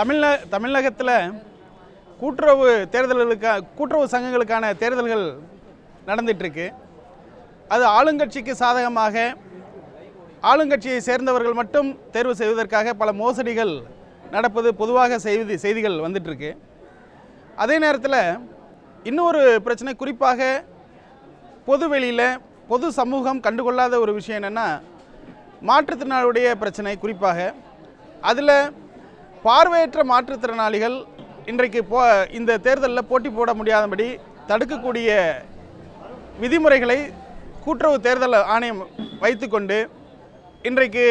தமிழ்ந தமிழகத்தில் கூட்டுறவு தேர்தல்களுக்கா கூட்டுறவு சங்கங்களுக்கான தேர்தல்கள் நடந்துகிட்ருக்கு அது ஆளுங்கட்சிக்கு சாதகமாக ஆளுங்கட்சியை சேர்ந்தவர்கள் மட்டும் தேர்வு செய்வதற்காக பல மோசடிகள் நடப்பது பொதுவாக செய்தி செய்திகள் வந்துட்டுருக்கு. அதே நேரத்தில் இன்னொரு பிரச்சனை குறிப்பாக பொது வெளியில் பொது சமூகம் கண்டுகொள்ளாத ஒரு விஷயம் என்னென்னா மாற்றுத்திறனாளுடைய பிரச்சனை குறிப்பாக அதில் பார்வையற்ற மாற்றுத்திறனாளிகள் இன்றைக்கு போ இந்த தேர்தலில் போட்டி போட முடியாதபடி தடுக்கக்கூடிய விதிமுறைகளை கூட்டுறவு தேர்தல் ஆணையம் வைத்துக்கொண்டு இன்றைக்கு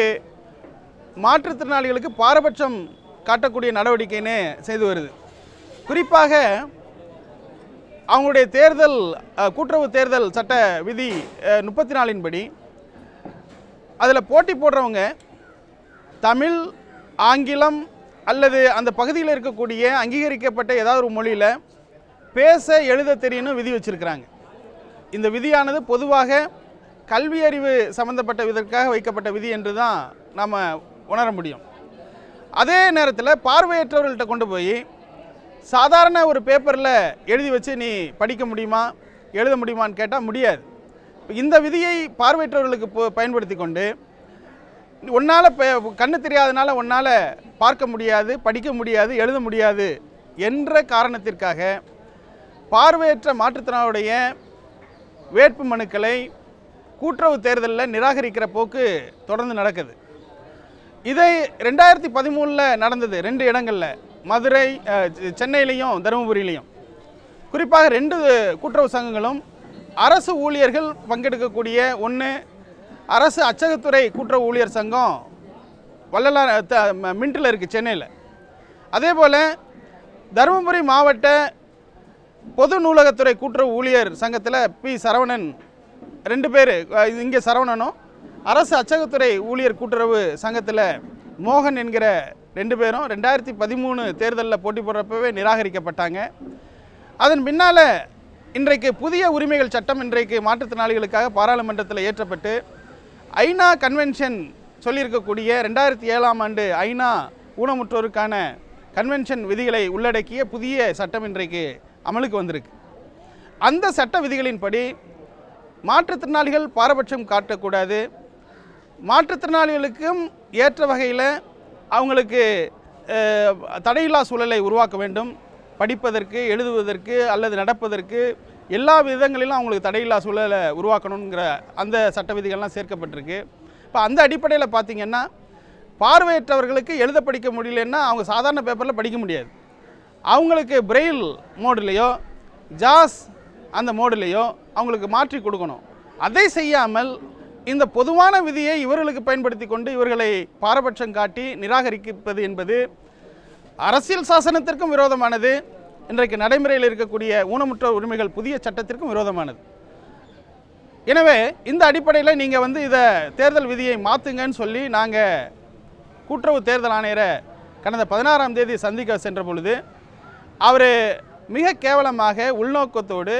மாற்றுத்திறனாளிகளுக்கு பாரபட்சம் காட்டக்கூடிய நடவடிக்கைன்னு செய்து வருது. குறிப்பாக அவங்களுடைய தேர்தல் கூட்டுறவு தேர்தல் சட்ட விதி முப்பத்தி நாலின்படி அதில் போட்டி போடுறவங்க தமிழ் ஆங்கிலம் அல்லது அந்த பகுதியில் இருக்கக்கூடிய அங்கீகரிக்கப்பட்ட ஏதாவது ஒரு மொழியில் பேச எழுத தெரியணும் விதி வச்சுருக்கிறாங்க. இந்த விதியானது பொதுவாக கல்வி அறிவு சம்பந்தப்பட்ட இதற்காக வைக்கப்பட்ட விதி என்று தான் நாம் உணர முடியும். அதே நேரத்தில் பார்வையற்றவர்கள்ட்ட கொண்டு போய் சாதாரண ஒரு பேப்பரில் எழுதி வச்சு நீ படிக்க முடியுமா எழுத முடியுமான்னு கேட்டால் முடியாது. இந்த விதியை பார்வையற்றவர்களுக்கு போ- பயன்படுத்தி கொண்டு உன்னால் கண்ணு தெரியாதனால உன்னால் பார்க்க முடியாது படிக்க முடியாது எழுத முடியாது என்ற காரணத்திற்காக பார்வையற்ற மாற்றுத்திறனாளுடைய வேட்பு மனுக்களை கூட்டுறவு தேர்தலில் நிராகரிக்கிற போக்கு தொடர்ந்து நடக்குது. இதை ரெண்டாயிரத்தி பதிமூணில் நடந்தது ரெண்டு இடங்களில். மதுரை சென்னையிலையும் தருமபுரியிலையும். குறிப்பாக ரெண்டு கூட்டுறவு சங்கங்களும் அரசு ஊழியர்கள் பங்கெடுக்கக்கூடிய ஒன்று அரசு அச்சகத்துறை கூட்டுறவு ஊழியர் சங்கம் வள்ளலார் த- ம- மின்ட்டில் இருக்குது சென்னையில். அதே போல் தருமபுரி மாவட்ட பொது நூலகத்துறை கூட்டுறவு ஊழியர் சங்கத்தில் பி. சரவணன் ரெண்டு பேர் இங்கே சரவணனும் அரசு அச்சகத்துறை ஊழியர் கூட்டுறவு சங்கத்தில் மோகன் என்கிற ரெண்டு பேரும் ரெண்டாயிரத்தி பதிமூணு தேர்தலில் போட்டி போடுறப்பவே நிராகரிக்கப்பட்டாங்க. அதன் பின்னால் இன்றைக்கு புதிய உரிமைகள் சட்டம் இன்றைக்கு மாற்றுத்திறனாளிகளுக்காக பாராளுமன்றத்தில் ஏற்றப்பட்டு ஐநா கன்வென்ஷன் சொல்லியிருக்கக்கூடிய ரெண்டாயிரத்தி ஏழாம் ஆண்டு ஐநா ஊனமுற்றோருக்கான கன்வென்ஷன் விதிகளை உள்ளடக்கிய புதிய சட்டம் இன்றைக்கு அமலுக்கு வந்திருக்கு. அந்த சட்ட விதிகளின்படி மாற்றுத்திறனாளிகள் பாரபட்சம் காட்டக்கூடாது. மாற்றுத்திறனாளிகளுக்கும் ஏற்ற வகையில் அவங்களுக்கு தடையில்லா சூழலை உருவாக்க வேண்டும். படிப்பதற்கு எழுதுவதற்கு அல்லது நடப்பதற்கு எல்லா விதங்களிலும் அவங்களுக்கு தடையில்லா சூழலை உருவாக்கணுங்கிற அந்த சட்ட விதிகள்லாம் சேர்க்கப்பட்டிருக்கு. இப்போ அந்த அடிப்படையில் பார்த்திங்கன்னா பார்வையற்றவர்களுக்கு எழுத படிக்க முடியலன்னா அவங்க சாதாரண பேப்பரில் படிக்க முடியாது. அவங்களுக்கு பிரெயில் மோடுலேயோ ஜாஸ் அந்த மோடுலேயோ அவங்களுக்கு மாற்றி கொடுக்கணும். அதை செய்யாமல் இந்த பொதுவான விதியை இவர்களுக்கு பயன்படுத்தி கொண்டு இவர்களை பாரபட்சம் காட்டி நிராகரிப்பது என்பது அரசியல் சாசனத்திற்கும் விரோதமானது. இன்றைக்கு நடைமுறையில் இருக்கக்கூடிய ஊனமுற்றோர் உரிமைகள் புதிய சட்டத்திற்கும் விரோதமானது. எனவே இந்த அடிப்படையில் நீங்கள் வந்து இதை தேர்தல் விதியை மாற்றுங்கன்னு சொல்லி நாங்கள் கூட்டுறவு தேர்தல் ஆணையரை கடந்த பதினாறாம் தேதி சந்திக்க சென்ற பொழுது அவர் மிக கேவலமாக உள்நோக்கத்தோடு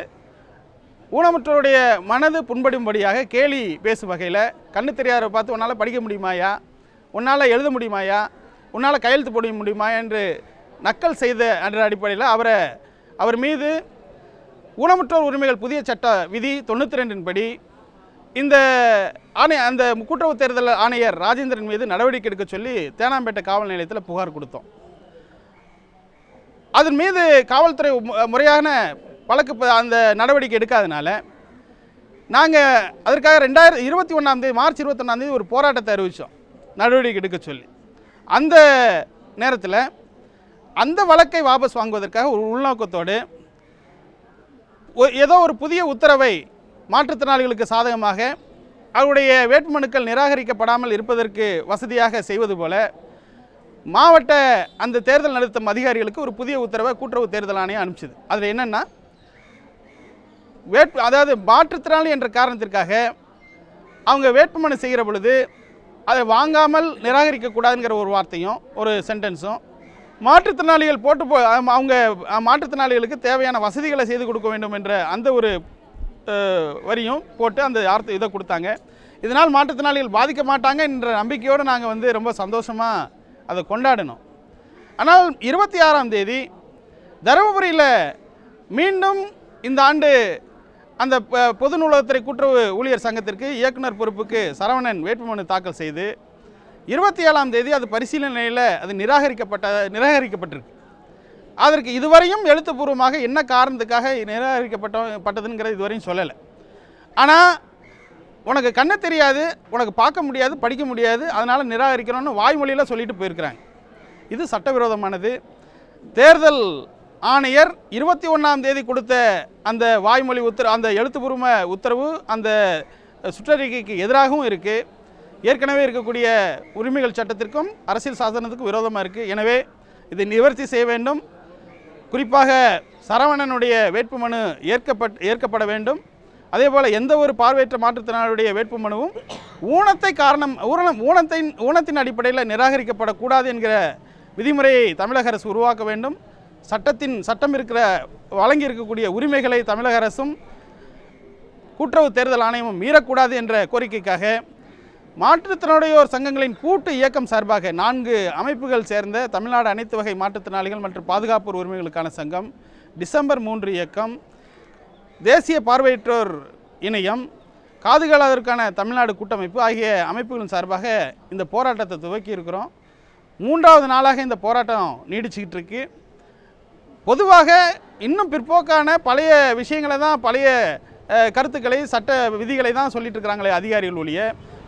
ஊனமுற்றோருடைய மனது புண்படும்படியாக கேலி பேசும் வகையில் கண்ணு தெரியாத பார்த்து உன்னால் படிக்க முடியுமாயா உன்னால் எழுத முடியுமாயா உன்னால் கையெழுத்து போட முடியுமா என்று நக்கல் செய்த என்ற அடிப்படையில் அவரை அவர் மீது ஊனமுற்றோர் உரிமைகள் புதிய சட்ட விதி தொண்ணூற்றி ரெண்டின் படி இந்த ஆணை அந்த கூட்டுறவு தேர்தல் ஆணையர் ராஜேந்திரன் மீது நடவடிக்கை எடுக்க சொல்லி தேனாம்பேட்டை காவல் நிலையத்தில் புகார் கொடுத்தோம். அதன் மீது காவல்துறை முறையான வழக்கு அந்த நடவடிக்கை எடுக்காதனால நாங்கள் அதற்காக ரெண்டாயிரம் இருபத்தி ஒன்றாம் தேதி மார்ச் இருபத்தொன்னாந்தேதி ஒரு போராட்டத்தை அறிவித்தோம் நடவடிக்கை எடுக்க சொல்லி. அந்த நேரத்தில் அந்த வழக்கை வாபஸ் வாங்குவதற்காக ஒரு உள்நோக்கத்தோடு ஏதோ ஒரு புதிய உத்தரவை மாற்றுத்திறனாளிகளுக்கு சாதகமாக அவருடைய வேட்புமனுக்கள் நிராகரிக்கப்படாமல் இருப்பதற்கு வசதியாக செய்வது போல மாவட்ட அந்த தேர்தல் நடத்தும் அதிகாரிகளுக்கு ஒரு புதிய உத்தரவை கூட்டுறவு தேர்தல் ஆணையம் அனுப்பிச்சது. அதில் என்னென்னா வேட்பு அதாவது மாற்றுத்திறனாளி என்ற காரணத்திற்காக அவங்க வேட்புமனு செய்கிற பொழுது அதை வாங்காமல் நிராகரிக்கக்கூடாதுங்கிற ஒரு வார்த்தையும் ஒரு சென்டென்ஸும் மாற்றுத்திறனாளிகள் போட்டு போ அவங்க மாற்றுத்திறனாளிகளுக்கு தேவையான வசதிகளை செய்து கொடுக்க வேண்டும் என்ற அந்த ஒரு வரியும் போட்டு அந்த வார்த்தை இதை கொடுத்தாங்க. இதனால் மாற்றுத்திறனாளிகள் பாதிக்க மாட்டாங்க என்ற நம்பிக்கையோடு நாங்கள் வந்து ரொம்ப சந்தோஷமாக அதை கொண்டாடினோம் ஆனால் இருபத்தி ஆறாம் தேதி தருமபுரியில் மீண்டும் இந்த ஆண்டு அந்த ப- பொது நூலகத்துறை கூட்டுறவு ஊழியர் சங்கத்திற்கு இயக்குனர் பொறுப்புக்கு சரவணன் வேட்புமனு தாக்கல் செய்து இருபத்தி ஏழாம் தேதி அது பரிசீலனையில் அது நிராகரிக்கப்பட்ட நிராகரிக்கப்பட்டிருக்கு. அதற்கு இதுவரையும் எழுத்துப்பூர்வமாக என்ன காரணத்துக்காக நிராகரிக்கப்பட்ட பட்டதுங்கிறது இதுவரையும் சொல்லலை. ஆனால் உனக்கு கண்ணு தெரியாது உனக்கு பார்க்க முடியாது படிக்க முடியாது அதனால் நிராகரிக்கிறோன்னு வாய்மொழியில் சொல்லிட்டு போயிருக்கிறாங்க. இது சட்டவிரோதமானது. தேர்தல் ஆணையர் இருபத்தி ஒன்றாம் தேதி கொடுத்த அந்த வாய்மொழி உத்தரவு அந்த எழுத்துப்பூர்வ உத்தரவு அந்த சுற்றறிக்கைக்கு எதிராகவும் இருக்குது ஏற்கனவே இருக்கக்கூடிய உரிமைகள் சட்டத்திற்கும் அரசியல் சாசனத்துக்கும் விரோதமாக இருக்குது எனவே இதை நிவர்த்தி செய்ய வேண்டும். குறிப்பாக சரவணனுடைய வேட்புமனு ஏற்கப்பட் ஏற்கப்பட வேண்டும். அதே போல் எந்த ஒரு பார்வையற்ற மாற்றுத்திறனாளருடைய வேட்புமனுவும் ஊனத்தை காரணம் ஊனம் ஊனத்தின் ஊனத்தின் அடிப்படையில் நிராகரிக்கப்படக்கூடாது என்கிற விதிமுறையை தமிழக அரசு உருவாக்க வேண்டும். சட்டத்தின் சட்டம் இருக்கிற வழங்கி இருக்கக்கூடிய உரிமைகளை தமிழக அரசும் கூட்டுறவு தேர்தல் ஆணையமும் மீறக்கூடாது என்ற கோரிக்கைக்காக மாற்றுத்திறனுடையோர் சங்கங்களின் கூட்டு இயக்கம் சார்பாக நான்கு அமைப்புகள் சேர்ந்த தமிழ்நாடு அனைத்து வகை மாற்றுத்திறனாளிகள் மற்றும் பாதுகாப்பு உரிமைகளுக்கான சங்கம் டிசம்பர் மூன்று இயக்கம் தேசிய பார்வையற்றோர் இணையம் காதுகளாதற்கான தமிழ்நாடு கூட்டமைப்பு ஆகிய அமைப்புகளின் சார்பாக இந்த போராட்டத்தை துவக்கி இருக்கிறோம் மூன்றாவது நாளாக இந்த போராட்டம் நீடிச்சுக்கிட்டு இருக்குது பொதுவாக இன்னும் பிற்போக்கான பழைய விஷயங்களை தான் பழைய கருத்துக்களை சட்ட விதிகளை தான் சொல்லிட்டு இருக்கிறாங்களே அதிகாரிகள் ஒழிய.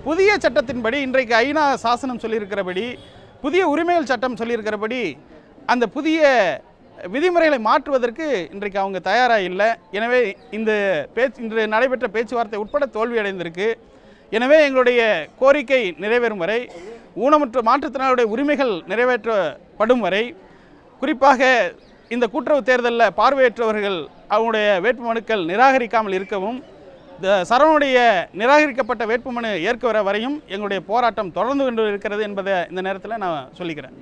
புதிய சட்டத்தின்படி இன்றைக்கு ஐநா சாசனம் சொல்லியிருக்கிறபடி புதிய உரிமைகள் சட்டம் சொல்லியிருக்கிறபடி அந்த புதிய விதிமுறைகளை மாற்றுவதற்கு இன்றைக்கு அவங்க தயாராக இல்லை. எனவே இந்த பேச்சு இன்று நடைபெற்ற பேச்சுவார்த்தை உட்பட தோல்வியடைந்திருக்கு. எனவே எங்களுடைய கோரிக்கை நிறைவேறும் வரை ஊனமுற்ற மாற்றுத்திறனாளருடைய உரிமைகள் நிறைவேற்றப்படும் வரை குறிப்பாக இந்த கூட்டுறவு தேர்தலில் பார்வையற்றவர்கள் அவங்களுடைய வேட்புமனுக்கள் நிராகரிக்காமல் இருக்கவும் இந்த சரவணுடைய நிராகரிக்கப்பட்ட வேட்புமனு ஏற்க வர வரையும் எங்களுடைய போராட்டம் தொடர்ந்து கொண்டு இருக்கிறது என்பதை இந்த நேரத்தில் நான் சொல்லிக்கிறேன்.